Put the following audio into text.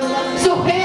Senhor.